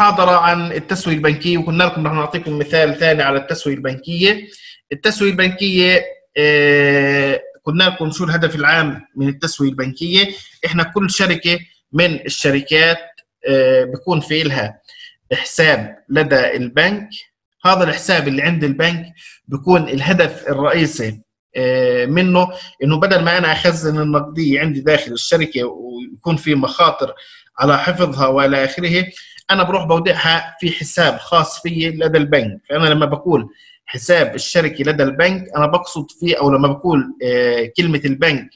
محاضرة عن التسوية البنكية وقلنا لكم رح نعطيكم مثال ثاني على التسوية البنكية. التسوية البنكية آه، قلنا لكم شو الهدف العام من التسوية البنكية. إحنا كل شركة من الشركات آه، بيكون في لها حساب لدى البنك. هذا الحساب اللي عند البنك بيكون الهدف الرئيسي آه، منه إنه بدل ما أنا أخزن النقديه عندي داخل الشركة ويكون في مخاطر على حفظها والى آخره أنا بروح بودعها في حساب خاص في لدى البنك. فأنا لما بقول حساب الشركة لدى البنك أنا بقصد فيه أو لما بقول آه، كلمة البنك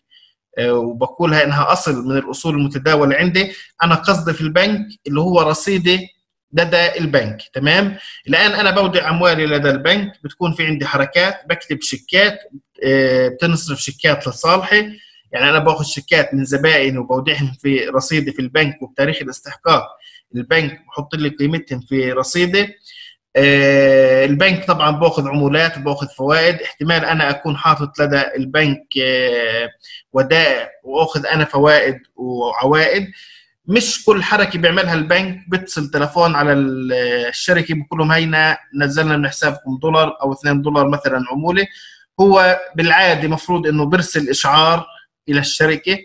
آه، وبقولها إنها أصل من الأصول المتداولة عندي أنا قصدي في البنك اللي هو رصيدي لدى البنك. تمام؟ الآن أنا بودع أموالي لدى البنك بتكون في عندي حركات بكتب شيكات آه، بتنصرف شيكات لصالحي. يعني أنا باخذ شيكات من زبائني وبودعهم في رصيدي في البنك وبتاريخ الاستحقاق. البنك بحط لي قيمتهم في رصيدي آه، البنك طبعا بأخذ عمولات وباخذ فوائد. احتمال أنا أكون حاطط لدى البنك آه، ودائع وأخذ أنا فوائد وعوائد. مش كل حركة بيعملها البنك بتصل تلفون على ال- الشركة بقول لهم هينا نزلنا من حسابكم دولار أو 2 دولار مثلا عمولة. هو بالعادة مفروض إنه بيرسل إشعار إلى الشركة.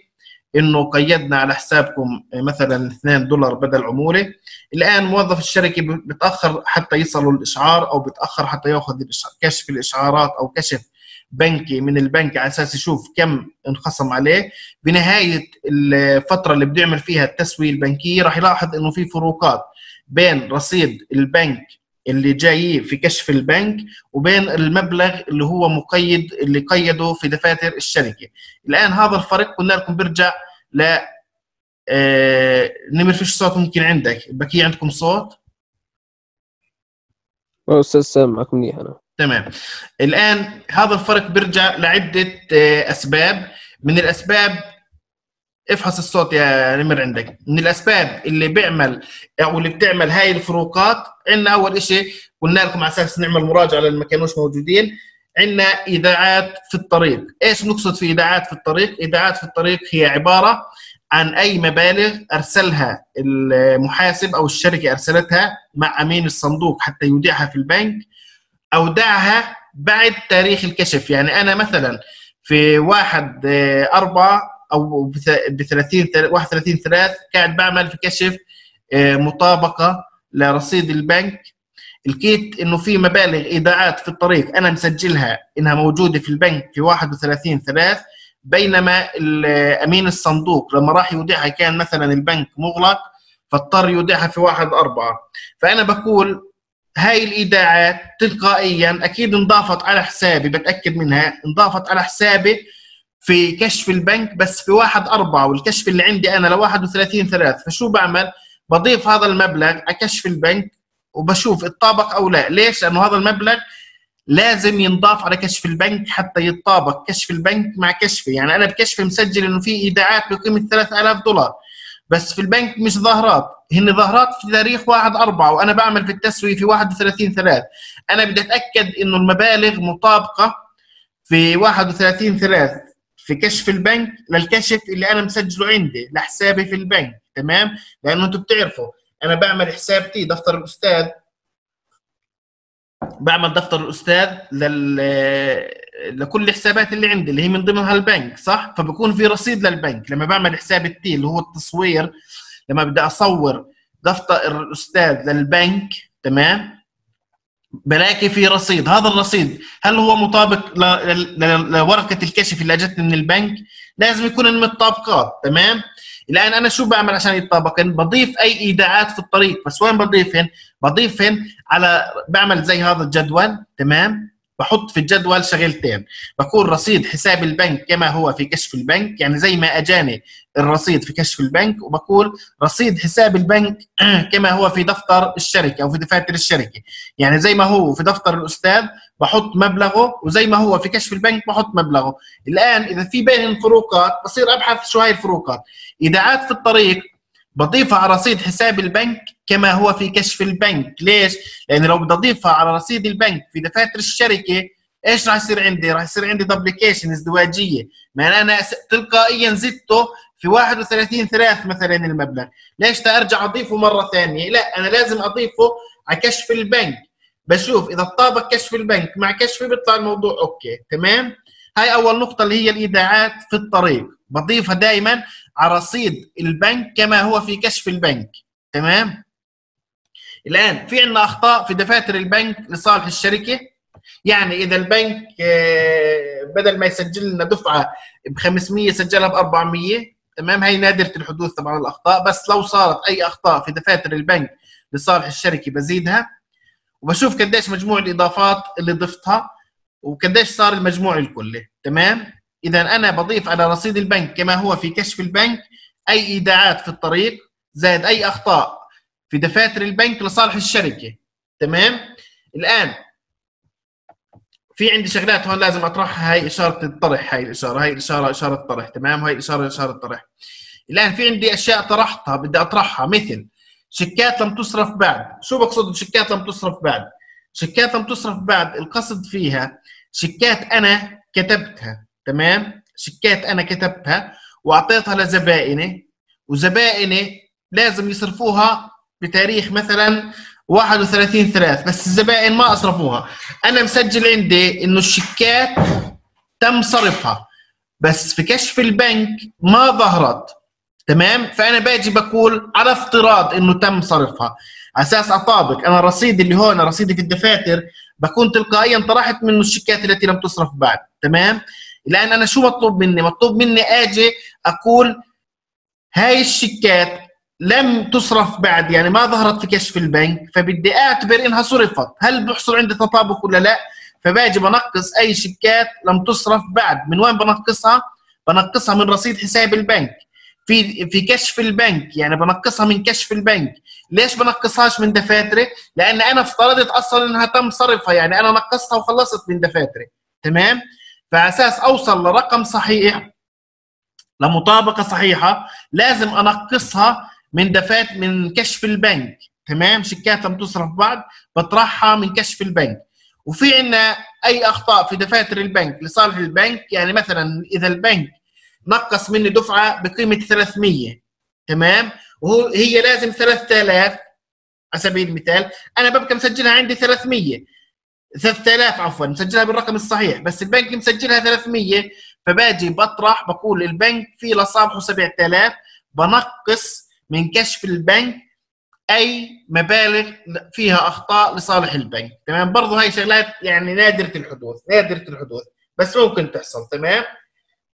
إنه قيدنا على حسابكم مثلا 2 دولار بدل عمولة. الآن موظف الشركة بتاخر حتى يصلوا الإشعار أو بتاخر حتى يأخذ كشف الإشعارات أو كشف بنكي من البنك على أساس يشوف كم انخصم عليه. بنهاية الفترة اللي بده يعمل فيها التسويه البنكية راح يلاحظ إنه في فروقات بين رصيد البنك اللي جاي في كشف البنك وبين المبلغ اللي هو مقيد اللي قيده في دفاتر الشركة. الآن هذا الفرق قلنا لكم بيرجع ل آه، نمر فيش صوت ممكن عندك. بكي عندكم صوت؟ أستاذ سامعك منيح أنا. تمام. الآن هذا الفرق بيرجع لعدة آه، أسباب. من الأسباب افحص الصوت يا نمر عندك. من الأسباب اللي بيعمل أو اللي بتعمل هاي الفروقات عندنا أول شيء قلنا لكم على أساس نعمل مراجعة للي ما كانوش موجودين عندنا إيداعات في الطريق. إيش نقصد في إيداعات في الطريق؟ إيداعات في الطريق هي عبارة عن أي مبالغ أرسلها المحاسب أو الشركة أرسلتها مع أمين الصندوق حتى يودعها في البنك اودعها بعد تاريخ الكشف. يعني أنا مثلا في واحد آه، أربعة أو ب 30 31 3 قاعد بعمل في كشف آه، مطابقة لرصيد البنك. لقيت إنه في مبالغ إيداعات في الطريق أنا مسجلها إنها موجودة في البنك في 31 3 بينما أمين الصندوق لما راح يودعها كان مثلا البنك مغلق فاضطر يودعها في 1 4 فأنا بقول هاي الإيداعات تلقائيا أكيد انضافت على حسابي بتأكد منها انضافت على حسابي في كشف البنك بس في واحد أربعة والكشف اللي عندي أنا ل 31 3 فشو بعمل؟ بضيف هذا المبلغ على كشف البنك وبشوف اتطابق أو لا. ليش؟ لأنه هذا المبلغ لازم ينضاف على كشف البنك حتى يتطابق كشف البنك مع كشفي. يعني أنا بكشفي مسجل إنه في إيداعات بقيمة 3000 دولار بس في البنك مش ظاهرات. هن ظاهرات في تاريخ 1 4 وأنا بعمل في التسوية في 31 3 أنا بدي أتأكد إنه المبالغ مطابقة في 31 3 في كشف البنك للكشف اللي أنا مسجله عندي لحسابي في البنك تمام؟ لأنه أنتم بتعرفوا أنا بعمل حساب تي دفتر الأستاذ. بعمل دفتر الأستاذ لل لكل الحسابات اللي عندي اللي هي من ضمنها البنك صح؟ فبكون في رصيد للبنك. لما بعمل حساب التي اللي هو التصوير لما بدي أصور دفتر الأستاذ للبنك تمام؟ بلاقي في رصيد. هذا الرصيد هل هو مطابق لورقة الكشف اللي أجتني من البنك؟ لازم يكون المطابقات تمام؟ الآن أنا شو بعمل عشان يتطابقن؟ بضيف أي إيداعات في الطريق. بس وين بضيفهن؟ بضيفهن على بعمل زي هذا الجدول تمام؟ بحط في الجدول شغلتين. بكون رصيد حساب البنك كما هو في كشف البنك يعني زي ما أجاني الرصيد في كشف البنك وبقول رصيد حساب البنك كما هو في دفتر الشركة أو في دفاتر الشركة. يعني زي ما هو في دفتر الأستاذ بحط مبلغه وزي ما هو في كشف البنك بحط مبلغه. الآن إذا في بينهم فروقات بصير أبحث شو هاي الفروقات ايداعات في الطريق بضيفها على رصيد حساب البنك كما هو في كشف البنك. ليش؟ لأن لو بدي اضيفها على رصيد البنك في دفاتر الشركة إيش راح يصير عندي؟ راح يصير عندي duplication ازدواجية. ما أنا تلقائيا زدته في 31 3 مثلا المبلغ. ليش أرجع أضيفه مرة ثانية؟ لا أنا لازم أضيفه على كشف البنك. بشوف إذا طابق كشف البنك مع كشفي بيطلع الموضوع أوكي تمام؟ هاي أول نقطة اللي هي الإيداعات في الطريق. بضيفها دائما على رصيد البنك كما هو في كشف البنك. تمام؟ الآن في عندنا أخطاء في دفاتر البنك لصالح الشركة. يعني إذا البنك بدل ما يسجل لنا دفعة ب 500 سجلها ب 400 تمام؟ هي نادرة الحدوث طبعا الأخطاء. بس لو صارت أي أخطاء في دفاتر البنك لصالح الشركة بزيدها. وبشوف قديش مجموع الإضافات اللي ضفتها وقديش صار المجموع الكلي. تمام؟ اذا أنا بضيف على رصيد البنك كما هو في كشف البنك أي إيداعات في الطريق زائد أي أخطاء في دفاتر البنك لصالح الشركة. تمام؟ الآن في عندي شغلات هون لازم أطرحها. هاي إشارة الطرح هاي الإشارة هاي الإشارة إشارة طرح تمام؟ هاي الاشاره إشارة طرح الآن في عندي أشياء طرحتها بدي أطرحها. مثل شيكات لم تصرف بعد. شو بقصد بشيكات لم تصرف بعد؟ شيكات لم تصرف بعد القصد فيها شيكات أنا كتبتها تمام؟ شيكات أنا كتبتها وأعطيتها لزبائني وزبائني لازم يصرفوها بتاريخ مثلا 31 3 بس الزبائن ما أصرفوها. أنا مسجل عندي إنه الشيكات تم صرفها بس في كشف البنك ما ظهرت تمام؟ فأنا باجي بقول على افتراض إنه تم صرفها. على أساس أطابق أنا رصيدي اللي هون رصيدي في الدفاتر بكون تلقائيا طرحت منه الشيكات التي لم تصرف بعد. تمام؟ لأن أنا شو مطلوب مني؟ مطلوب مني أجي أقول هاي الشيكات لم تصرف بعد يعني ما ظهرت في كشف البنك فبدي أعتبر إنها صرفت. هل بيحصل عندي تطابق ولا لا؟ فباجي بنقص أي شيكات لم تصرف بعد. من وين بنقصها؟ بنقصها من رصيد حساب البنك. في في كشف البنك يعني بنقصها من كشف البنك. ليش بنقصهاش من دفاتري؟ لأن أنا افترضت أصلا إنها تم صرفها يعني أنا نقصتها وخلصت من دفاتري. تمام؟ فعلى أساس أوصل لرقم صحيح لمطابقة صحيحة لازم أنقصها من دفات من كشف البنك. تمام؟ شيكات لم تصرف بعد بطرحها من كشف البنك. وفي عندنا أي أخطاء في دفاتر البنك لصالح البنك؟ يعني مثلا إذا البنك نقص مني دفعة بقيمة 300 تمام؟ وهو هي لازم 3000 على سبيل المثال. أنا ببقى مسجلها عندي 300 3000 عفوا مسجلها بالرقم الصحيح بس البنك مسجلها 300 فباجي بطرح بقول البنك في لصالحه 7000 بنقص من كشف البنك أي مبالغ فيها أخطاء لصالح البنك. تمام؟ برضه هاي شغلات يعني نادرة الحدوث نادرة الحدوث بس ممكن تحصل. تمام؟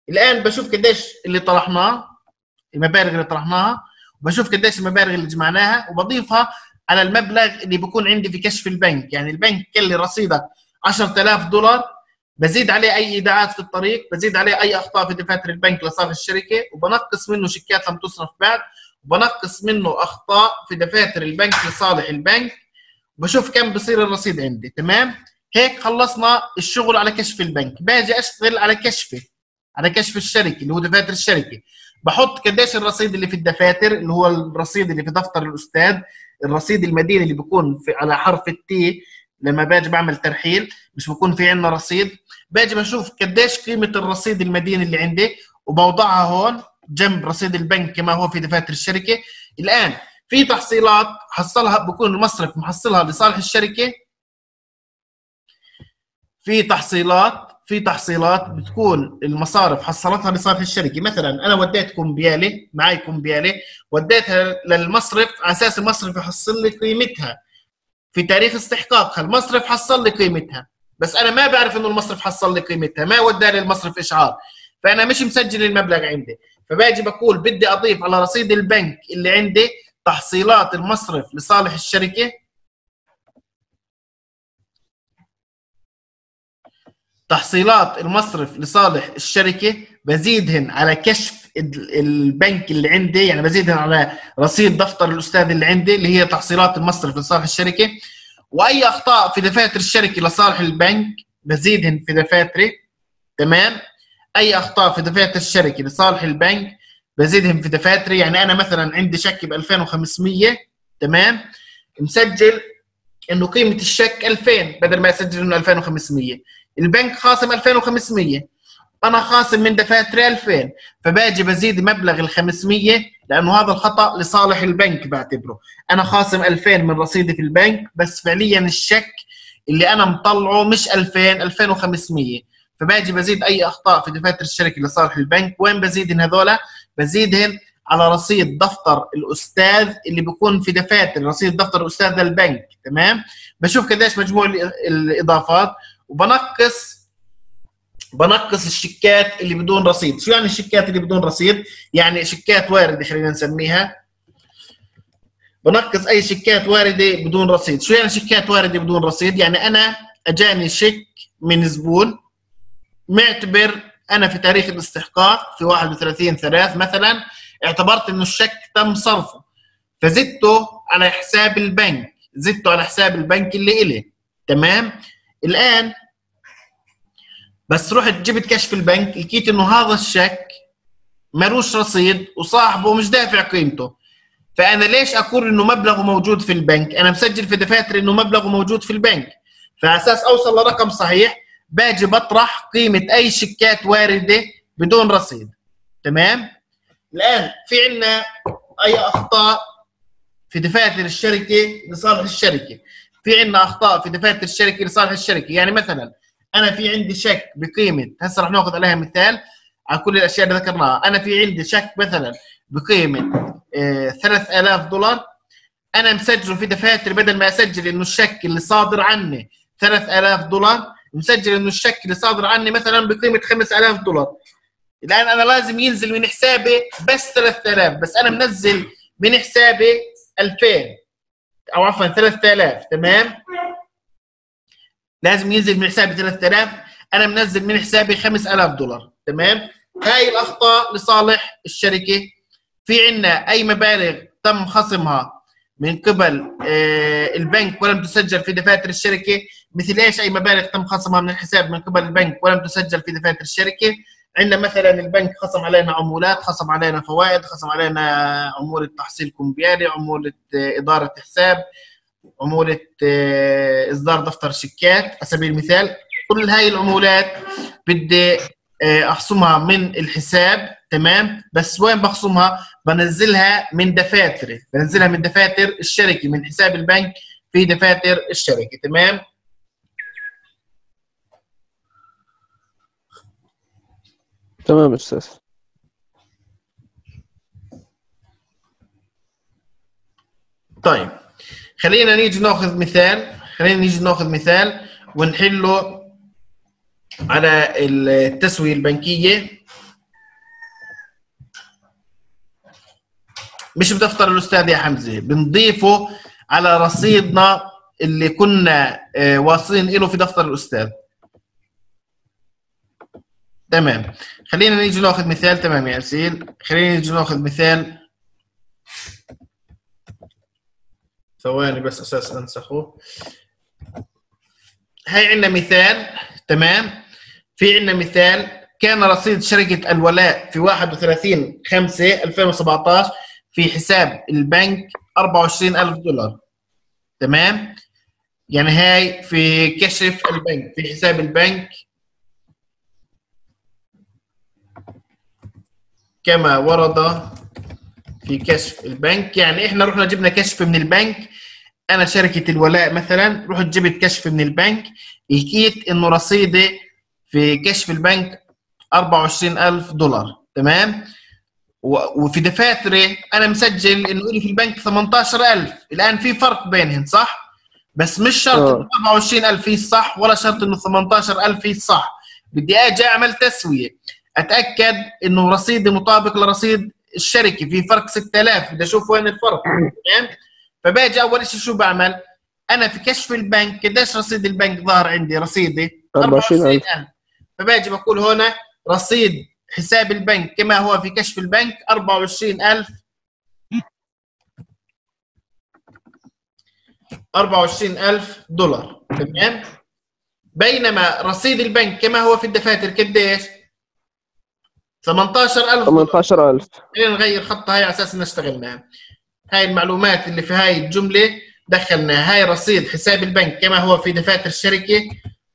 الآن بشوف قديش اللي طرحناه. المبالغ اللي طرحناها وبشوف قديش المبالغ اللي جمعناها وبضيفها على المبلغ اللي بيكون عندي في كشف البنك. يعني البنك لي رصيدك 10000 دولار بزيد عليه أي إيداعات في الطريق بزيد عليه أي أخطاء في دفاتر البنك لصالح الشركة وبنقص منه شيكات لم تصرف بعد وبنقص منه أخطاء في دفاتر البنك لصالح البنك. بشوف كم بصير الرصيد عندي. تمام؟ هيك خلصنا الشغل على كشف البنك. باجي أشتغل على كشفه على كشف الشركة اللي هو دفاتر الشركة. بحط قديش الرصيد اللي في الدفاتر اللي هو الرصيد اللي في دفتر الأستاذ الرصيد المديني اللي بيكون في على حرف التي لما باجي بعمل ترحيل مش بكون في عندنا رصيد. باجي بشوف قديش قيمة الرصيد المديني اللي عندي وبوضعها هون جنب رصيد البنك كما هو في دفاتر الشركة. الآن في تحصيلات حصلها بكون المصرف محصلها لصالح الشركة. في تحصيلات في تحصيلات بتكون المصارف حصلتها لصالح الشركة. مثلا أنا وديت كومبيالي معي كومبيالي وديتها للمصرف على أساس المصرف يحصل لي قيمتها. في تاريخ استحقاقها المصرف حصل لي قيمتها. بس أنا ما بعرف إنه المصرف حصل لي قيمتها ما ودى لي المصرف إشعار. فأنا مش مسجل المبلغ عندي. فباجي بقول بدي أضيف على رصيد البنك اللي عندي تحصيلات المصرف لصالح الشركة. تحصيلات المصرف لصالح الشركة بزيدهن على كشف ال- البنك اللي عندي يعني بزيدهن على رصيد دفتر الأستاذ اللي عندي اللي هي تحصيلات المصرف لصالح الشركة. وأي أخطاء في دفاتر الشركة لصالح البنك بزيدهن في دفاتري. تمام؟ أي أخطاء في دفاتر الشركة لصالح البنك بزيدهم في دفاتري. يعني أنا مثلا عندي شك ب 2500 تمام؟ مسجل إنه قيمة الشك 2000 بدل ما اسجل إنه 2500 البنك خاصم 2500 أنا خاصم من دفاتري 2000 فباجي بزيد مبلغ ال 500 لأنه هذا الخطأ لصالح البنك بعتبره. أنا خاصم 2000 من رصيدي في البنك بس فعليا الشك اللي أنا مطلعه مش 2000 2500 فباجي بزيد أي أخطاء في دفاتر الشركة لصالح البنك. وين بزيدن هذول بزيدهن على رصيد دفتر الأستاذ اللي بيكون في دفاتر رصيد دفتر الاستاذ للبنك تمام؟ بشوف قديش مجموع ال- الإضافات. وبنقص بنقص الشيكات اللي بدون رصيد. شو يعني الشيكات اللي بدون رصيد؟ يعني شيكات واردة خلينا نسميها. بنقص أي شيكات واردة بدون رصيد. شو يعني شيكات واردة بدون رصيد؟ يعني أنا أجاني شيك من زبون معتبر أنا في تاريخ الاستحقاق في 31 3 مثلا اعتبرت إنه الشك تم صرفه. فزدته على حساب البنك. زدته على حساب البنك اللي إلي. تمام؟ الآن. بس رحت جبت كشف البنك لقيت إنه هذا الشك ملوش رصيد وصاحبه مش دافع قيمته. فأنا ليش أقول إنه مبلغه موجود في البنك؟ أنا مسجل في دفاتر إنه مبلغه موجود في البنك. فعلى أساس أوصل لرقم صحيح باجي بطرح قيمة أي شيكات واردة بدون رصيد. تمام؟ الآن في عندنا أي أخطاء في دفاتر الشركة لصالح الشركة. في عندنا أخطاء في دفاتر الشركة لصالح الشركة يعني مثلا أنا في عندي شك بقيمة هسه رح نأخذ عليها مثال على كل الأشياء اللي ذكرناها. أنا في عندي شك مثلا بقيمة آه 3000 دولار. أنا مسجله في دفاتر بدل ما أسجل إنه الشك اللي صادر عني 3000 دولار مسجل إنه الشك اللي صادر عني مثلا بقيمة 5000 دولار. الآن أنا لازم ينزل من حسابي بس 3000 بس أنا منزل من حسابي 2000 أو عفوا 3000 تمام؟ لازم ينزل من حسابي 3000 أنا منزل من حسابي 5000 دولار. تمام؟ هاي الأخطاء لصالح الشركة. في عندنا أي مبالغ تم خصمها من قبل آه، البنك ولم تسجل في دفاتر الشركة؟ مثل إيش أي مبالغ تم خصمها من الحساب من قبل البنك ولم تسجل في دفاتر الشركة؟ عندنا مثلا البنك خصم علينا عمولات خصم علينا فوائد خصم علينا عمولة تحصيل كمبيالي عمولة آه، إدارة حساب عمولة آه، إصدار دفتر شيكات. على سبيل المثال كل هاي العمولات بدي آه، أخصمها من الحساب تمام؟ بس وين بخصمها؟ بنزلها من دفاتري. بنزلها من دفاتر الشركة من حساب البنك في دفاتر الشركة تمام؟ تمام أستاذ. طيب. خلينا نيجي ناخذ مثال. خلينا نيجي ناخذ مثال ونحله على التسوية البنكية. مش بدفتر الأستاذ يا حمزة بنضيفه على رصيدنا اللي كنا آه، واصلين له في دفتر الأستاذ. تمام. خلينا نيجي ناخذ مثال. تمام يا أسيل. خلينا نيجي ناخذ مثال. ثواني بس أساس أنسخه. هاي عندنا مثال. تمام. في عندنا مثال. كان رصيد شركة الولاء في 31 5 2017 في حساب البنك 24000 دولار. تمام. يعني هاي في كشف البنك في حساب البنك كما ورد في كشف البنك. يعني إحنا رحنا جبنا كشف من البنك. أنا شركة الولاء مثلا رحت جبت كشف من البنك. لقيت إنه رصيدي في كشف البنك 24000 دولار. تمام؟ وفي دفاتري أنا مسجل إنه لي في البنك 18000 الآن في فرق بينهم صح؟ بس مش شرط آه. إنه 24000 هي الصح ولا شرط إنه 18000 هي الصح بدي أجي أعمل تسوية. أتأكد إنه رصيدي مطابق لرصيد الشركة في فرق 6000 بدي أشوف وين الفرق تمام؟ فباجي أول شيء شو بعمل؟ أنا في كشف البنك قديش رصيد البنك ظهر عندي رصيدي؟ 24000 24000 فباجي بقول هنا رصيد حساب البنك كما هو في كشف البنك 24000 24000 دولار تمام؟ بينما رصيد البنك كما هو في الدفاتر قديش؟ 18000 دولار. 18000 خلينا نغير خطها هاي على أساس نشتغل معها هاي المعلومات اللي في هاي الجملة دخلنا. هاي رصيد حساب البنك كما هو في دفاتر الشركة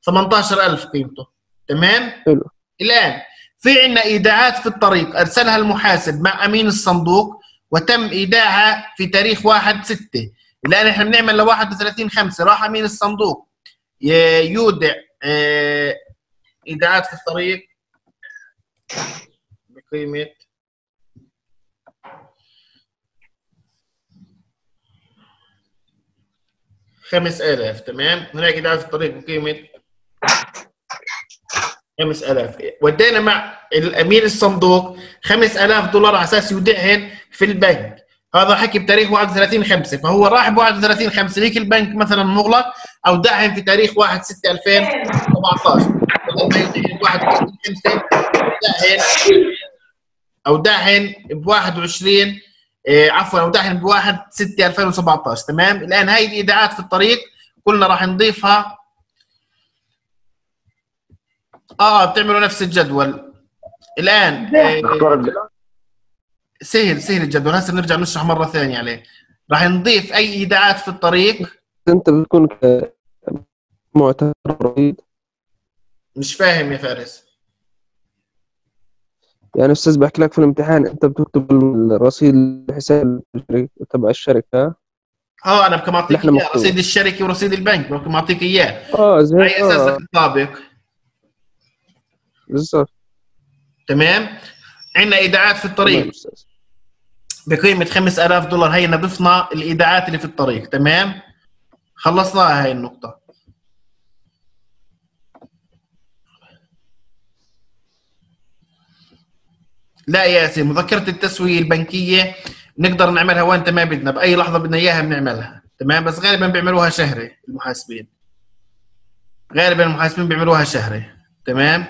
18000 قيمته. تمام؟ حلو. الآن في عندنا إيداعات في الطريق. أرسلها المحاسب مع أمين الصندوق وتم إيداعها في تاريخ 1 6 الآن إحنا بنعمل ل 31 5 راح أمين الصندوق يودع آه، إيداعات في الطريق. بقيمه خمس آلاف تمام؟ هناك إيداع في الطريق بقيمة خمس آلاف. ودينا مع الأمين الصندوق خمس آلاف دولار على أساس يودعهن في البنك. هذا حكي بتاريخ 31 5 فهو راح ب 31 5 ليك البنك مثلا مغلق أو دعهم في تاريخ 1 6 2017 بدل ما يودعهن ب 31 5 دعهن. أو دعهن ب 21 إيه، عفوا أو دعهن ب 1 6 2017 تمام؟ الآن هاي الإيداعات في الطريق قلنا راح نضيفها. آه بتعملوا نفس الجدول. الآن إيه، سهل سهل الجدول. هسه بنرجع نشرح مرة ثانية عليه. راح نضيف أي إيداعات في الطريق. أنت بتكون معتبر مش فاهم يا فارس. يعني أستاذ بحكي لك في الامتحان أنت بتكتب الرصيد الحساب تبع الشركة؟ آه أنا بكون معطيك نحن إياه. رصيد الشركة ورصيد البنك بكون معطيك إياه. آه زي على اي أساس آه تطابق بالضبط تمام؟ عندنا إيداعات في الطريق. بقيمة 5000 دولار هي ضفنا الإيداعات اللي في الطريق. تمام؟ خلصناها هاي النقطة. لا يا مذكرة التسوية البنكية نقدر نعملها وانت ما بدنا بأي لحظة بدنا إياها بنعملها. تمام؟ بس غالبا بيعملوها شهري المحاسبين. غالبا المحاسبين بيعملوها شهري. تمام؟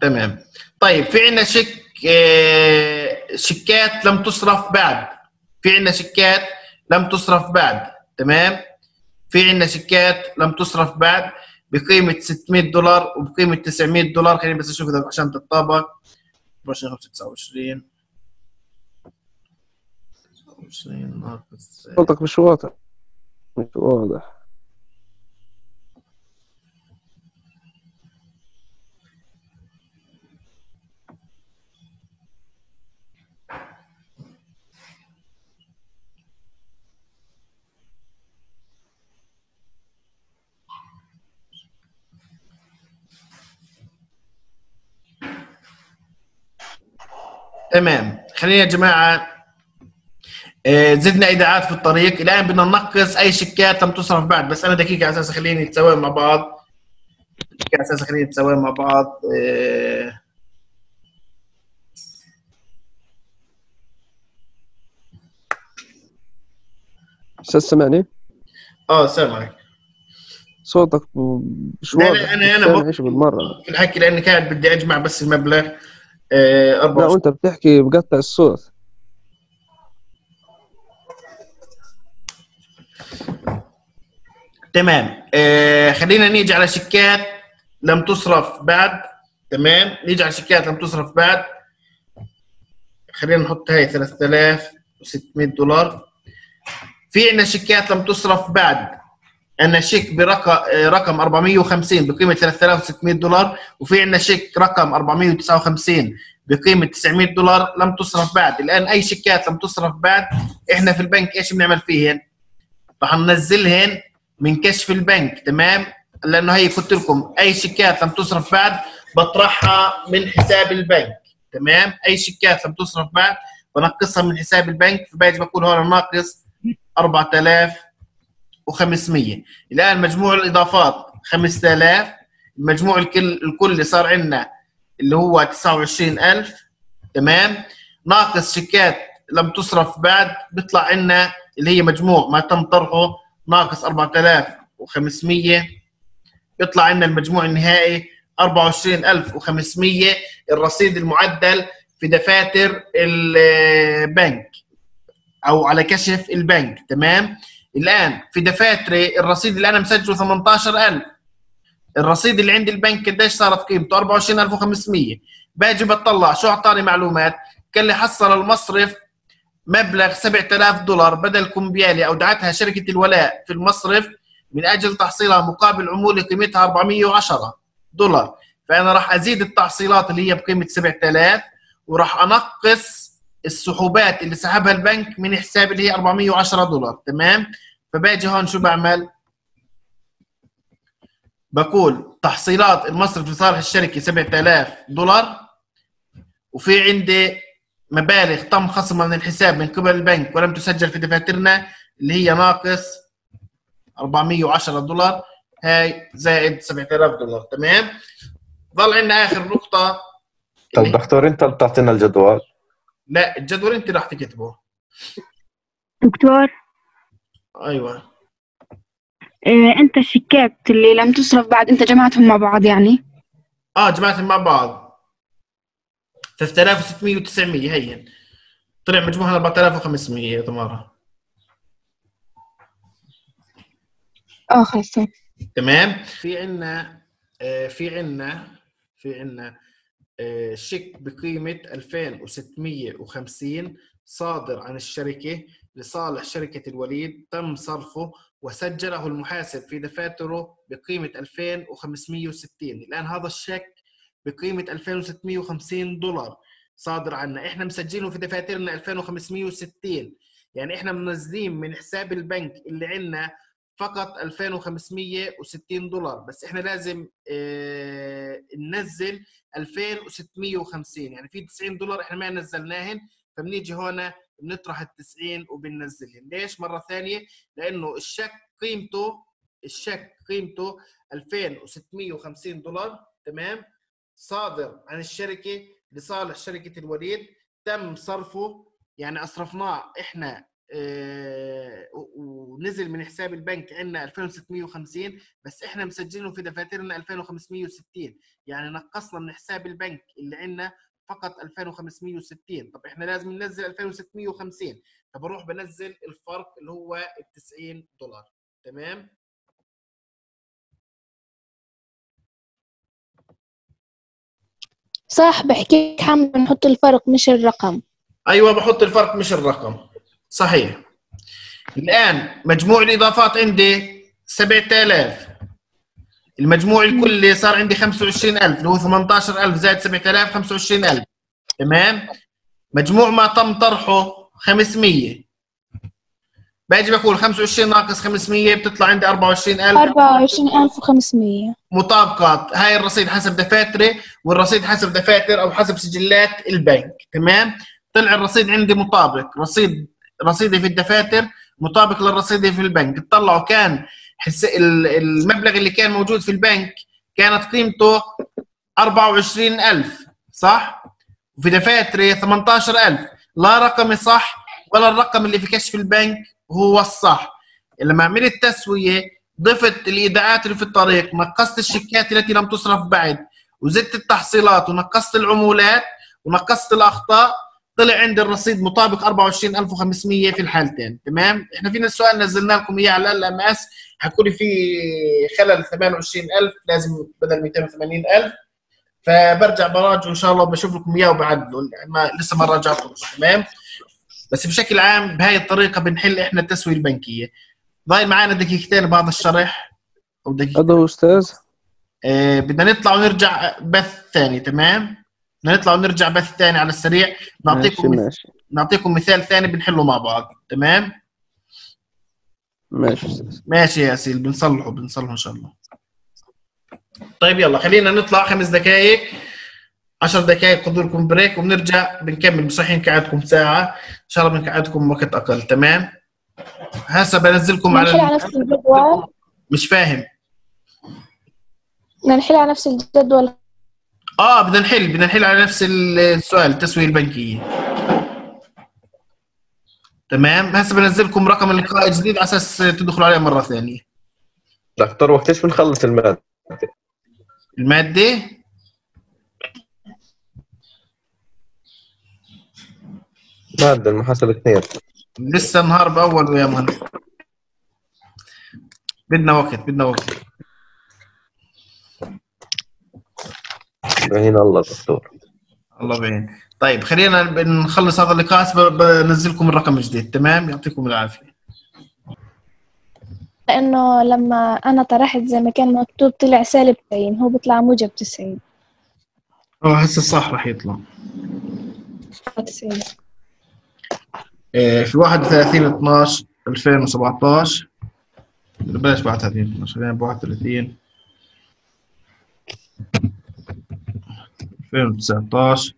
تمام. طيب في عندنا شك آه، شيكات لم تصرف بعد. في عندنا شيكات لم تصرف بعد. تمام؟ في عندنا شيكات لم تصرف بعد. بقيمة 600 دولار وبقيمة 900 دولار. خليني بس أشوف إذا عشان تتطابق. 24 29 29 ناقص صوتك مش واضح. مش واضح. تمام. خلينا يا جماعة آه، زدنا إيداعات في الطريق. الآن بدنا ننقص أي شيكات لم تصرف بعد. بس أنا دقيقة على أساس خليني نتساوي مع بعض. دقيقة على أساس خليني نتساوي مع بعض. آه، أستاذ سمعني آه سامعك صوتك مش لا، بق- إيش بالمرة؟ الحكي لأني قاعد بدي أجمع بس المبلغ. لا 24 وأنت بتحكي بقطع الصوت. تمام. آه خلينا نيجي على شيكات لم تصرف بعد. تمام. نيجي على شيكات لم تصرف بعد. خلينا نحط هاي 3600 دولار. في عندنا شيكات لم تصرف بعد. عندنا شيك برقم آه، رقم 450 بقيمة 3600 دولار وفي عندنا شيك رقم 459 بقيمة 900 دولار لم تصرف بعد. الآن أي شيكات لم تصرف بعد إحنا في البنك إيش بنعمل فيهن راح ننزلهن من كشف البنك تمام؟ لأنه هي قلت لكم أي شيكات لم تصرف بعد بطرحها من حساب البنك تمام؟ أي شيكات لم تصرف بعد بنقصها من حساب البنك فباجي بقول هون ناقص 4500 الآن مجموع الإضافات 5000 المجموع الكل الكلي صار عندنا اللي هو 29000 تمام؟ ناقص شيكات لم تصرف بعد بيطلع عندنا اللي هي مجموع ما تم طرحه ناقص 4500 يطلع عندنا المجموع النهائي 24500 الرصيد المعدل في دفاتر البنك أو على كشف البنك. تمام؟ الآن في دفاتري الرصيد اللي أنا مسجله 18000 الرصيد اللي عند البنك قديش صارت قيمته؟ 24500 باجي بطلع شو أعطاني معلومات؟ قال لي حصل المصرف مبلغ 7000 دولار بدل كومبيالي اودعتها شركة الولاء في المصرف من أجل تحصيلها مقابل عموله قيمتها 410 دولار. فأنا راح أزيد التحصيلات اللي هي بقيمة 7000 وراح أنقص السحوبات اللي سحبها البنك من حساب اللي هي 410 دولار تمام؟ فباجي هون شو بعمل؟ بقول تحصيلات المصرف لصالح الشركة 7000 دولار وفي عندي مبالغ تم خصمها من الحساب من قبل البنك ولم تسجل في دفاترنا اللي هي ناقص 410 دولار هاي زائد 7000 دولار تمام؟ ضل عندنا آخر نقطة. طب دكتور انت بتعطينا الجدول. لا الجدول انت راح تكتبه دكتور؟ أيوه. آه، انت الشيكات اللي لم تصرف بعد انت جمعتهم مع بعض يعني؟ آه جماعتهم مع بعض. 3600 و900 هين. طلع مجموعها 4500 يا تمارا آه خلص تمام. تمام. في عندنا آه، في عندنا في عندنا آه، شيك بقيمة 2650 صادر عن الشركة لصالح شركة الوليد تم صرفه وسجله المحاسب في دفاتره بقيمة 2560 الآن هذا الشيك بقيمة 2650 دولار صادر عنا إحنا مسجلينه في دفاترنا 2560 يعني إحنا منزلين من حساب البنك اللي عندنا فقط 2560 دولار. بس إحنا لازم آه ننزل 2650 يعني في 90 دولار إحنا ما نزلناهن فبنيجي هون بنطرح ال 90 وبننزلهم ليش؟ مرة ثانية لأنه الشك قيمته الشك قيمته 2650 دولار تمام؟ صادر عن الشركة لصالح شركة الوليد. تم صرفه يعني أصرفناه إحنا ونزل من حساب البنك عندنا 2650 بس إحنا مسجلينه في دفاترنا 2560 يعني نقصنا من حساب البنك اللي عندنا فقط 2560 طب إحنا لازم ننزل 2650 فبروح بنزل الفرق اللي هو ال 90 دولار. تمام؟ صح بحكيك حمد نحط الفرق مش الرقم. أيوه بحط الفرق مش الرقم. صحيح. الآن مجموع الإضافات عندي 7000 المجموع الكلي صار عندي 25000 اللي هو 18000 زائد 7000 25000 تمام؟ مجموع ما تم طرحه 500 باجي بقول 25 ناقص 500 بتطلع عندي 24000 24500 مطابقات. هاي الرصيد حسب دفاتري والرصيد حسب دفاتر أو حسب سجلات البنك. تمام؟ طلع الرصيد عندي مطابق. رصيد رصيدي في الدفاتر مطابق للرصيد في البنك. طلعوا كان حس ال- المبلغ اللي كان موجود في البنك كانت قيمته 24000 صح؟ وفي دفاتري 18000 لا رقمي صح ولا الرقم اللي في كشف البنك هو الصح. لما عملت تسويه ضفت الإيداعات اللي في الطريق نقصت الشيكات التي لم تصرف بعد وزدت التحصيلات ونقصت العمولات ونقصت الأخطاء طلع عندي الرصيد مطابق 24500 في الحالتين تمام؟ إحنا فينا السؤال نزلنا لكم إياه على LMS حكوا لي في خلل 28000 لازم بدل 280000 فبرجع براجعه إن شاء الله وبشوف لكم إياه وبعدله ما لسه ما راجعتوش تمام؟ بس بشكل عام بهاي الطريقة بنحل إحنا التسوية البنكية. ضايل معنا دقيقتين بعد الشرح؟ أو دقيقتين. هذا أستاذ. آه، بدنا نطلع ونرجع بث ثاني تمام؟ نطلع ونرجع بث ثاني على السريع. ماشي نعطيكم ماشي. نعطيكم مثال ثاني بنحله مع بعض تمام؟ ماشي. ماشي يا ياسين بنصلحه بنصلحه إن شاء الله. طيب يلا خلينا نطلع خمس دقائق عشر دقائق خذوا لكم بريك وبنرجع بنكمل مش راح نقعدكم ساعة. إن شاء الله بنقعدكم وقت أقل تمام؟ هسه بنزلكم على على نفس الجدول. مش فاهم. بدنا نحل على نفس الجدول. آه بدنا نحل بدنا نحل على نفس السؤال التسوية البنكية. تمام؟ هسه بنزلكم رقم اللقاء الجديد على أساس تدخلوا عليه مرة ثانية. دكتور وقتاش بنخلص المادة؟ المادة؟ مادة المحاسبة اثنين. لسه النهار بأول ويا من بدنا وقت بدنا وقت. بعين الله دكتور. الله بعين طيب خلينا بنخلص هذا اللقاء. هسه بنزلكم الرقم الجديد. تمام؟ يعطيكم العافية. لأنه لما أنا طرحت زي ما كان مكتوب طلع سالب 90 هو بيطلع موجب 90 آه هسه صح راح يطلع. 90 إيه، في 31 12 2017 بلاش 31 12 خلينا ب 31 Pedro de Santos.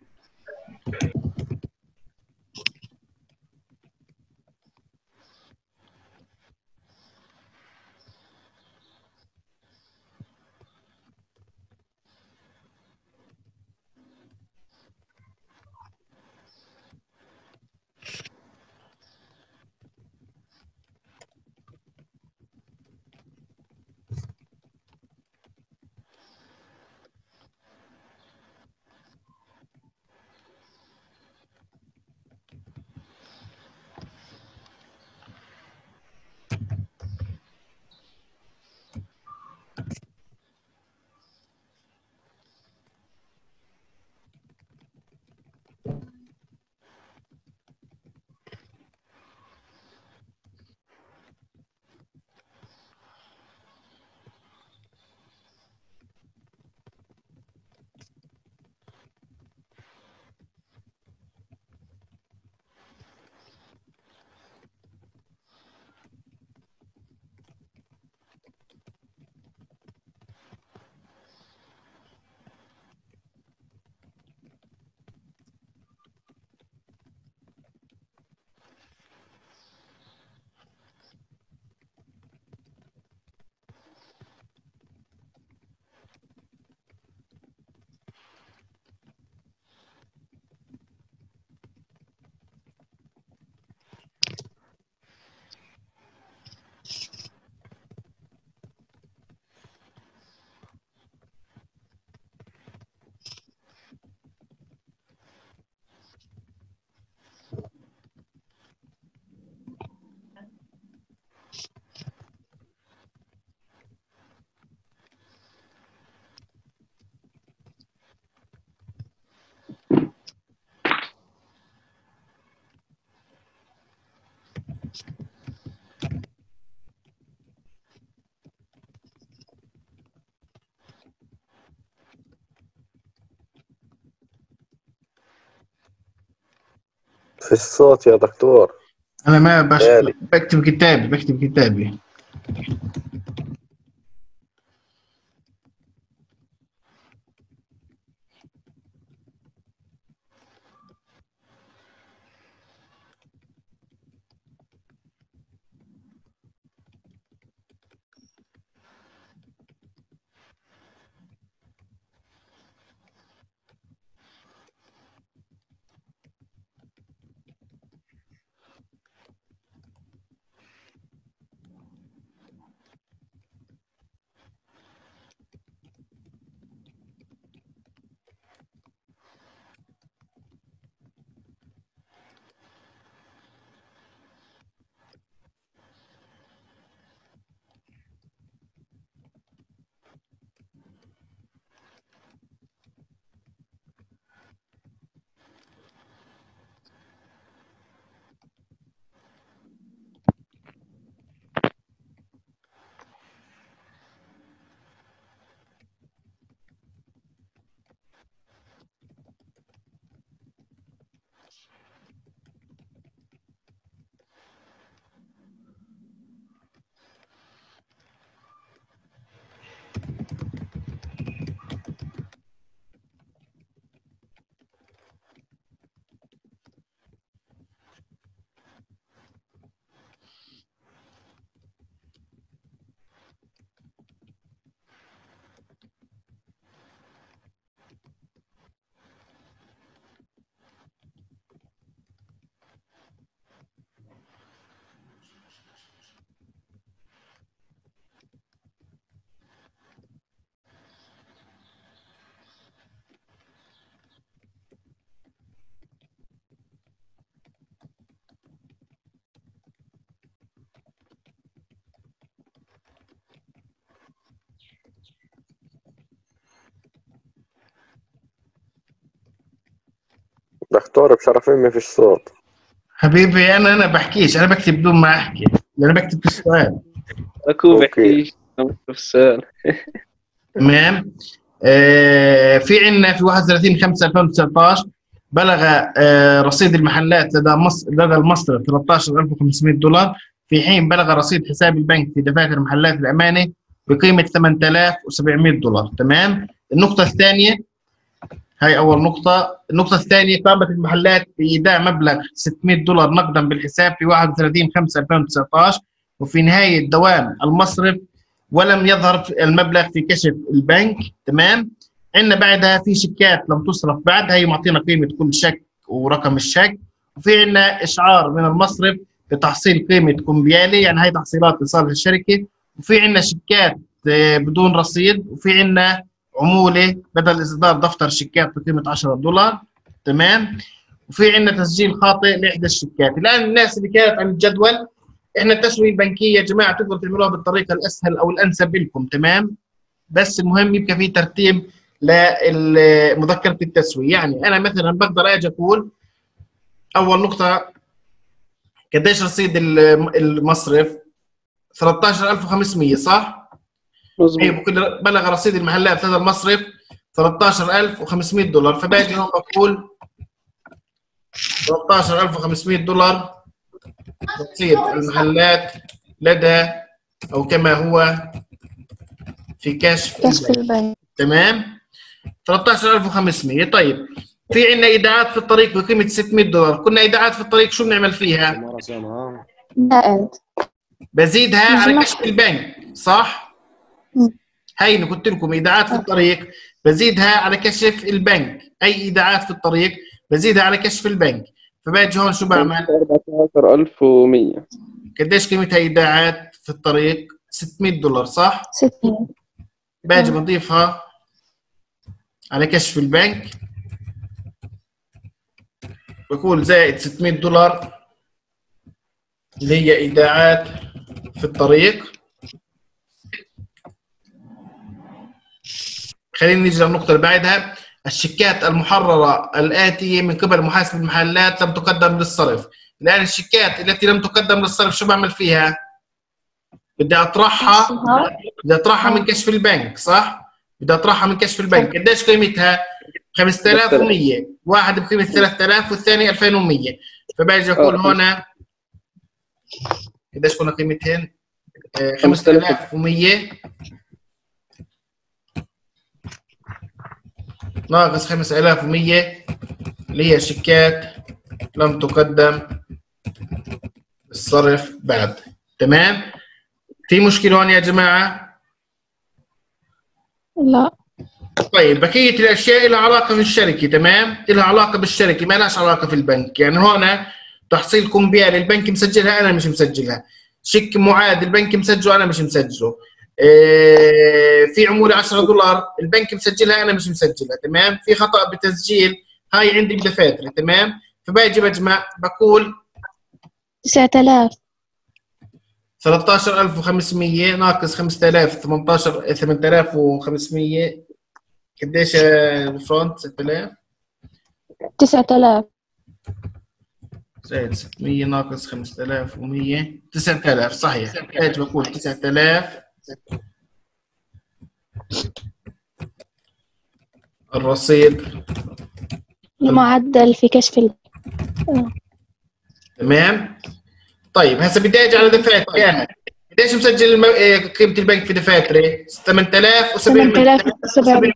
في الصوت يا دكتور أنا ما. بكتب كتابي بكتب كتابي دكتور بشرف امي فيش صوت. حبيبي أنا أنا بحكيش أنا بكتب بدون ما أحكي. أنا بكتب في السؤال. أكو أوكي. بحكي في السؤال. تمام. آه في عندنا في 31 5 2019 بلغ آه رصيد المحلات لدى مصر لدى المصرف 13500 دولار. في حين بلغ رصيد حساب البنك في دفاتر محلات الامانه بقيمة 8700 دولار. تمام. النقطة الثانية هاي أول نقطة. النقطة الثانية طالبت المحلات بإيداع مبلغ 600 دولار نقدا بالحساب في 31 5 2019 وفي نهاية دوام المصرف ولم يظهر المبلغ في كشف البنك. تمام؟ عندنا بعدها في شيكات لم تصرف بعد. هي معطينا قيمة كل شك ورقم الشك وفي عندنا إشعار من المصرف بتحصيل قيمة كومبيالي يعني هي تحصيلات لصالح الشركة. وفي عندنا شيكات آه، بدون رصيد. وفي عندنا عمولة بدل إصدار دفتر شيكات بقيمة 10 دولار. تمام؟ وفي عندنا تسجيل خاطئ لإحدى الشيكات. الآن الناس اللي كانت عن الجدول إحنا التسويه البنكيه يا جماعة تقدروا تعملوها بالطريقة الأسهل أو الأنسب لكم. تمام؟ بس المهم يبقى في ترتيب لمذكرة التسويه يعني أنا مثلا بقدر أجي أقول أول نقطة قديش رصيد الم- المصرف؟ 13500 صح؟ مظبوط. أيوه بكل بلغ رصيد المحلات لدى المصرف 13500 دولار. فباجي هون بقول 13500 دولار رصيد المحلات لدى أو كما هو في كشف كشف البنك. تمام؟ 13500 طيب في عندنا إيداعات في الطريق بقيمة 600 دولار. كنا إيداعات في الطريق شو بنعمل فيها؟ زائد. بزيدها على. كشف البنك صح؟ هي اللي قلت لكم إيداعات في الطريق بزيدها على كشف البنك. أي إيداعات في الطريق بزيدها على كشف البنك. فباجي هون شو بعمل؟ 14100 قديش قيمتها إيداعات في الطريق؟ 600 دولار صح؟ ستين باجي مم. بضيفها على كشف البنك. بقول زائد 600 دولار اللي هي إيداعات في الطريق. خلينا نيجي للنقطة اللي بعدها الشيكات المحررة الآتية من قبل محاسب المحلات لم تقدم للصرف الآن الشيكات التي لم تقدم للصرف شو بعمل فيها؟ بدي أطرحها أصلها بدي أطرحها من كشف البنك صح؟ بدي أطرحها من كشف البنك قديش قيمتها؟ 5100 واحد بقيمة 3000 والثاني 2100 فباجي أقول آه. هنا قديش كنا قيمتهن؟ آه، 5100 ناقص 5100 اللي هي شيكات لم تقدم. الصرف بعد. تمام؟ في مشكلة هون يا جماعة؟ لا. طيب بقية الأشياء لها علاقة في الشركة تمام؟ لها علاقة بالشركة ما لهاش علاقة في البنك. يعني هون تحصيل كومبيال البنك مسجلها أنا مش مسجلها. شيك معاد البنك مسجله أنا مش مسجله. في عمولة 10 دولار البنك مسجلها أنا مش مسجلها تمام؟ في خطأ بتسجيل هاي عندي بدفاتري تمام؟ فباجي بجمع بقول تسعة آلاف. 13500 ناقص 5000 18 8500 قديش يا الفرونت؟ 6000 تسعة آلاف. زائد 600 ناقص 5100 9000 صحيح. إيش بقول؟ 9000 الرصيد. المعدل في كشف البنك تمام. طيب هسه بدي أجي على دفاتري أنا قديش مسجل الم... إيه، قيمة البنك في دفاتري؟ 8070 8070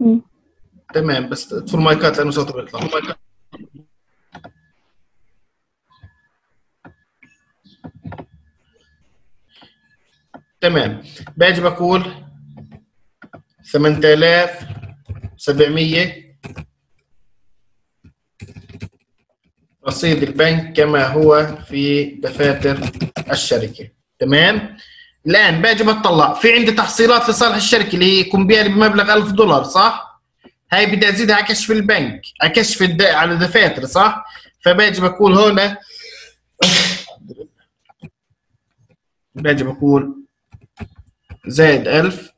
مم. تمام بس اطفوا المايكات لأنه صوته بيطلع. تمام باجي بقول 8700 رصيد البنك كما هو في دفاتر الشركة تمام الآن باجي بطلع في عندي تحصيلات لصالح الشركة اللي هي كومبيالي بمبلغ 1000 دولار صح؟ هاي بدي أزيدها على كشف البنك على كشف الد... على دفاتر صح؟ فباجي بقول هنا باجي بقول زائد 1000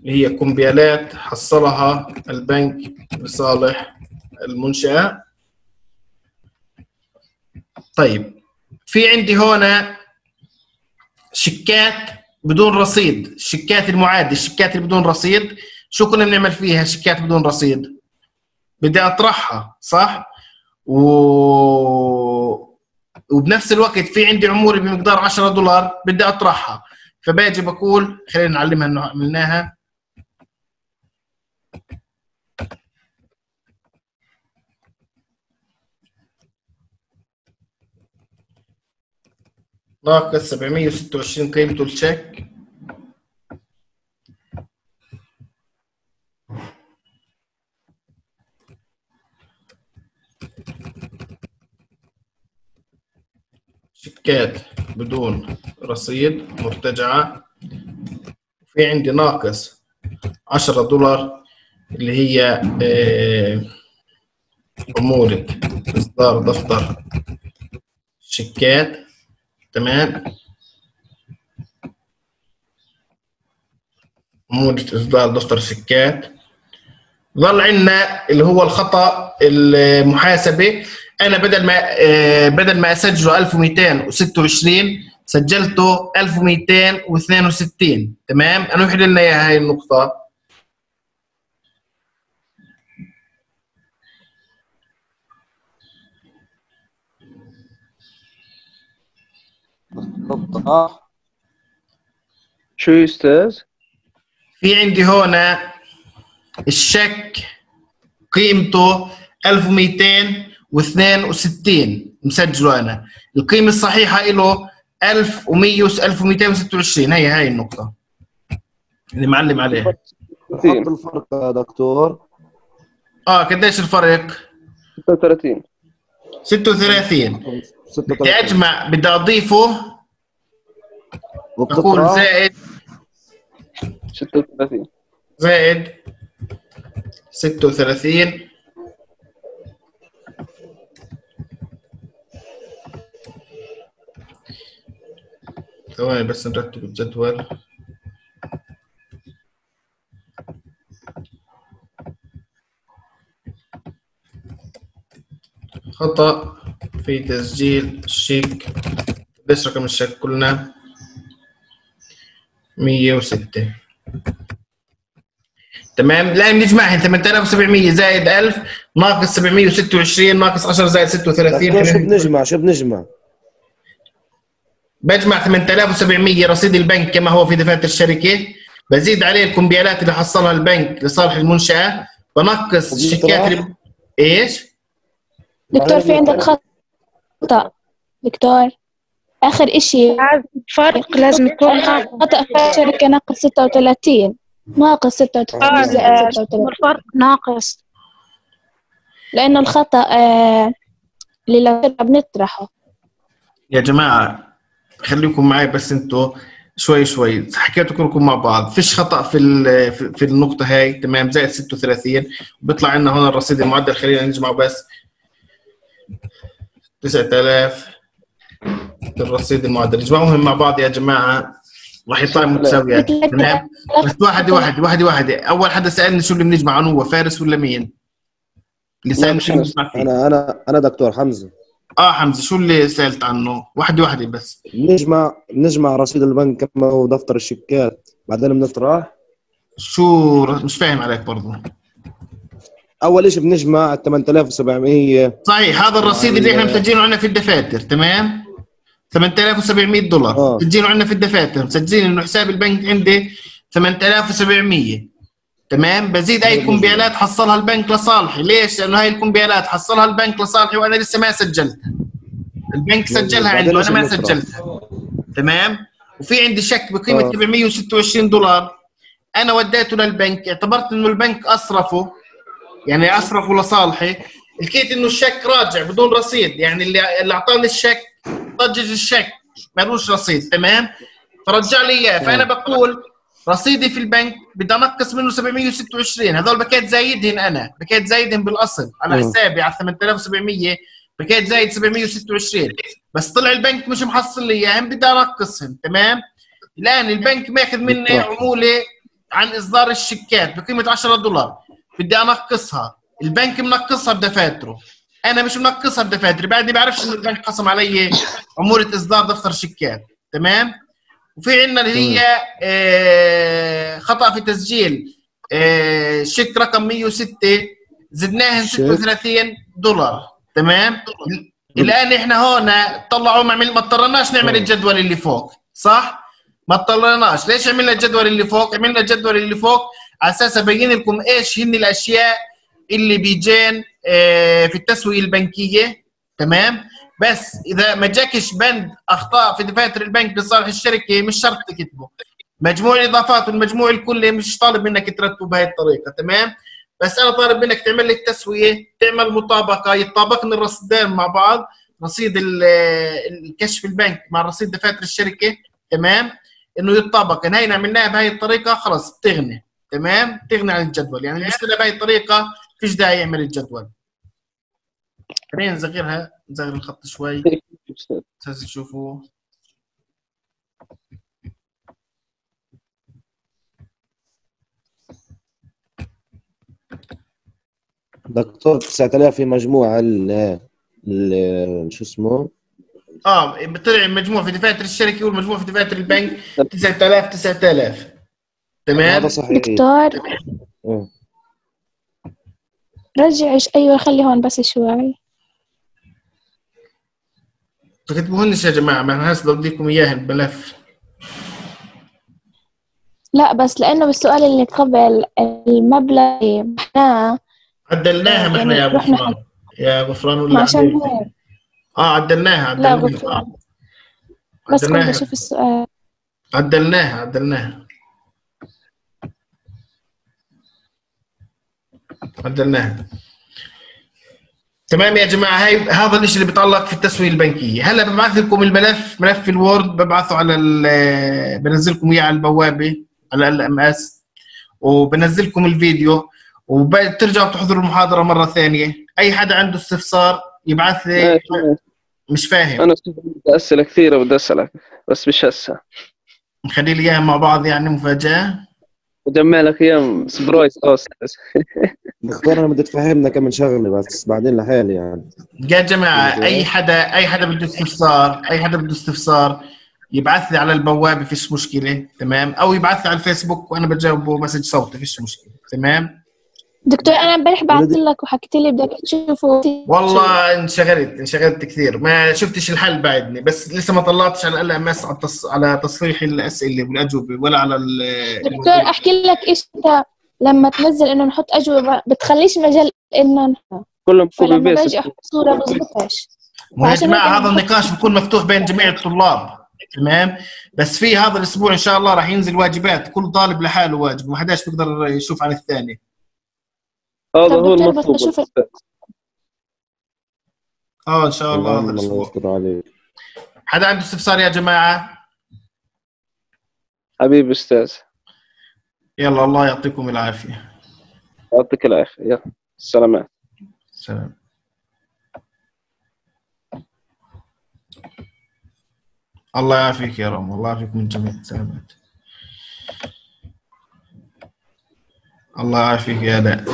اللي هي كمبيالات حصلها البنك لصالح المنشأة. طيب في عندي هنا شيكات بدون رصيد الشيكات المعادة الشيكات اللي بدون رصيد. شو كنا بنعمل فيها؟ شيكات بدون رصيد. بدي أطرحها صح؟ و... وبنفس الوقت في عندي عمولة بمقدار 10 دولار بدي أطرحها. فباجي بقول خلينا نعلمها إنه عملناها. ناقص 726 قيمته الشيك شيكات بدون رصيد مرتجعة. في عندي ناقص 10 دولار اللي هي آه، عمولة إصدار دفتر شيكات. تمام. عمولة إصدار دفتر شيكات. ظل عندنا اللي هو الخطأ المحاسبة أنا بدل ما آه، بدل ما أسجله 1226 سجلته 1262 تمام أنا يحل لنا هاي النقطة آه. شو يا أستاذ؟ في عندي هنا الشك قيمته 1262 مسجله أنا. القيمة الصحيحة له 1100 1226 هي هاي النقطة. اللي معلم عليها. حط الفرق يا دكتور. آه قديش الفرق؟ 36 36 بدي 36 أجمع بدي أضيفه. بقول وبتطلع زائد. 36 زائد 36 ثواني بس نرتب الجدول خطأ في تسجيل الشيك. قديش رقم الشيك قلنا؟ 106 تمام. لا نجمعهم 8700 زائد 1000 ناقص 726 ناقص 10 زائد 36 دكتور شو بنجمع شو بنجمع بجمع 8700 رصيد البنك كما هو في دفاتر الشركة. بزيد عليه الكمبيالات اللي حصلها البنك لصالح المنشأة. بنقص الشيكات اللي إيش؟ دكتور في عندك خطأ. دكتور آخر إشي. فرق لازم يكون خطأ. في الشركة ناقص 36 ناقص 36 زائد 36 الفرق ناقص. لأنه الخطأ آه، اللي لو بنطرحه. يا جماعة خليكم معي بس أنتوا شوي شوي. حكيتوا كلكم مع بعض. فيش خطأ في ال- في في النقطة هاي؟ تمام. زائد 36 بيطلع عندنا هون الرصيد المعدل. خلينا نجمعه بس. 9000 الرصيد المعدل. نجمعهم مع بعض يا جماعة. راح يطلع متساويات. تمام؟ بس واحدة واحدة واحدة واحدة. أول حدا سألني شو اللي بنجمع عنه هو فارس ولا مين؟ اللي سألني شو اللي بنجمع فيه. أنا أنا أنا دكتور حمزة. آه حمزة شو اللي سألت عنه؟ واحدة واحدة بس. بنجمع بنجمع رصيد البنك كما هو دفتر الشيكات. بعدين بنطرح. شو مش فاهم عليك برضه أول شيء بنجمع 8700 صحيح هذا الرصيد اللي إحنا آه. مسجلينه عندنا في الدفاتر تمام؟ 8700 دولار. آه. مسجلينه عندنا في الدفاتر. مسجلين إنه حساب البنك عندي 8700 تمام؟ بزيد اي كمبيالات حصلها البنك لصالحي. ليش؟ لأنه هاي الكمبيالات حصلها البنك لصالحي وأنا لسه ما سجلتها البنك سجلها عنده أنا ما. سجلتها تمام؟ وفي عندي شك بقيمة آه. 726 دولار. أنا وديته للبنك اعتبرت إنه البنك أصرفه يعني أصرفه لصالحي. لقيت إنه الشك راجع بدون رصيد. يعني اللي اللي أعطاني الشك ضجج الشك مالوش رصيد. تمام؟ فرجع لي إياه. فأنا بقول رصيدي في البنك بدي انقص منه 726 هذول بكيت زايدهن أنا بكيت زايدهن بالأصل. على. حسابي على 8700 بكيت زايد 726 بس طلع البنك مش محصل لي إياهم بدي انقصهم تمام؟ الآن البنك ماخذ مني. عمولة عن إصدار الشيكات بقيمة 10 دولار. بدي أنقصها. البنك منقصها بدفاتره. أنا مش منقصها بدفاتري بعدني بعرفش ان البنك قسم علي عمولة إصدار دفتر شيكات تمام؟ وفي عندنا اللي هي آه، خطأ في تسجيل. آه، شيك رقم 106 زدناها شيك. 36 دولار. تمام؟ الآن إحنا هون طلعوا ما عمل- ما اضطرناش نعمل. الجدول اللي فوق صح؟ ما اضطرناش. ليش عملنا الجدول اللي فوق؟ عملنا الجدول اللي فوق على أساس أبين لكم إيش هن الأشياء اللي بيجين آه، في التسويه البنكية. تمام؟ بس إذا ما جاكش بند أخطاء في دفاتر البنك لصالح الشركة مش شرط تكتبه. مجموع الإضافات والمجموع الكلي مش طالب منك ترتبه بهي الطريقة تمام؟ بس أنا طالب منك تعمل لي التسويه تعمل مطابقة يتطابقن الرصيدين مع بعض رصيد ال- الكشف البنك مع رصيد دفاتر الشركة تمام؟ إنه يتطابق. هاي عملناها بهي الطريقة خلص بتغني تمام؟ تغني عن الجدول. يعني اللي بيشتغل بهي الطريقة فيش داعي يعمل الجدول. خلينا نصغرها نصغر الخط شوي. أساس تشوفوا دكتور 9000 في مجموعة ال ال- شو اسمه؟ آه طلع المجموع في دفاتر الشركة والمجموع في دفاتر البنك 9000 9000 تمام؟ هذا صحيح. دكتور. آه. رجعش. أيوة خلي هون بس شوي. تكتبوهنش يا جماعة ما أنا هسه بدي لكم اياه الملف لا بس لأنه بالسؤال اللي قبل المبلغ محناه عدلناها ما إحنا يا يعني رحنا غفران يا غفران ولا عشان؟ هيك. آه عدلناها لا عدلناها. غفران آه. بس كنت أشوف السؤال. عدلناها عدلناها. عدلناها تمام يا جماعة هاي هذا الشيء اللي بيتعلق في التسوية البنكية. هلأ ببعث لكم الملف ملف الوورد ببعثه على بنزل لكم إياه على البوابة على ال إم إس وبنزل لكم الفيديو وبترجعوا تحضروا المحاضرة مرة ثانية. أي حدا عنده استفسار يبعث لي. مش فاهم. أنا بدي أسئلة كثيرة بدي أسألك بس مش هسه نخلي لي إياها مع بعض يعني مفاجأة. بجمع لك خاص بس دكتور أنا بدي تفهمنا كم شغله بس بعدين لحالي يعني. يا جماعة أي حدا أي حدا بده استفسار أي حدا بده استفسار يبعث لي على البوابة فيش مشكلة تمام؟ أو يبعث لي على الفيسبوك وأنا بجاوبه message صوتي فيش مشكلة تمام؟ دكتور أنا امبارح بعثت لك وحكيت لي بدك تشوفه. والله انشغلت انشغلت كثير. ما شفتش الحل بعدني بس لسه ما طلعتش على LMS على تص... على تصحيح الأسئلة والأجوبة ولا على ال دكتور أحكي لك إيش أنت لما تنزل إنه نحط أجوبة بتخليش مجال إنه كلهم copy paste باجي أحط صورة بظبطهاش عشان جماعة هذا النقاش بيكون مفتوح بين جميع الطلاب تمام؟ بس في هذا الأسبوع إن شاء الله راح ينزل واجبات كل طالب لحاله واجب ما حداش بيقدر يشوف عن الثاني. هذا هو المطلوب آه إن شاء الله هذا الأسبوع حدا عنده استفسار يا جماعة؟ حبيبي أستاذ. يلا الله يعطيكم العافية. يعطيك العافية. يلا سلامات سلام. الله يعافيك يا رب الله يعافيك من جميع السلامات. الله يعافيك يا لا